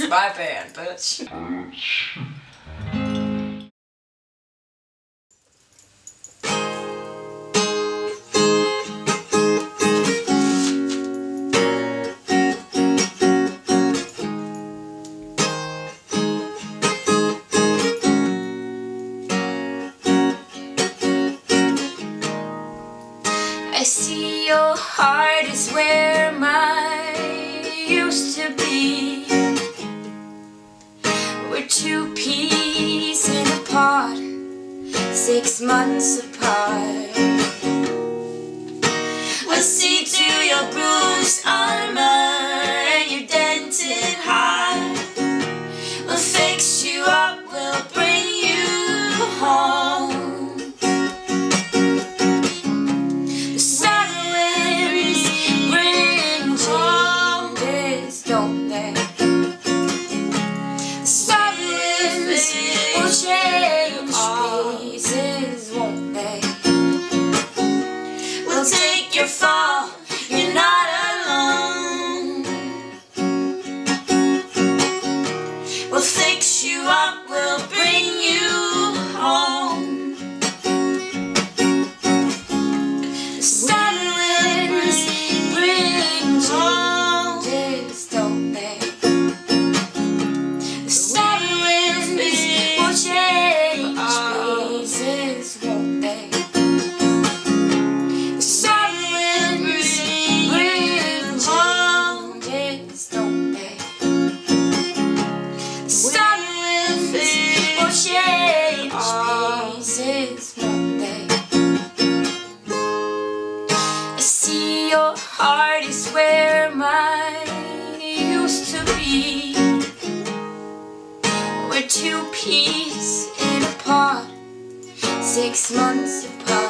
is my band, bitch. I see your heart is where six months apart. We'll see to your bruised armor and your dented heart. We'll fix you up, we'll bring you home. The winds bring changes, don't they? The winds will change where mine used to be. We're two peas in a pod, six months apart.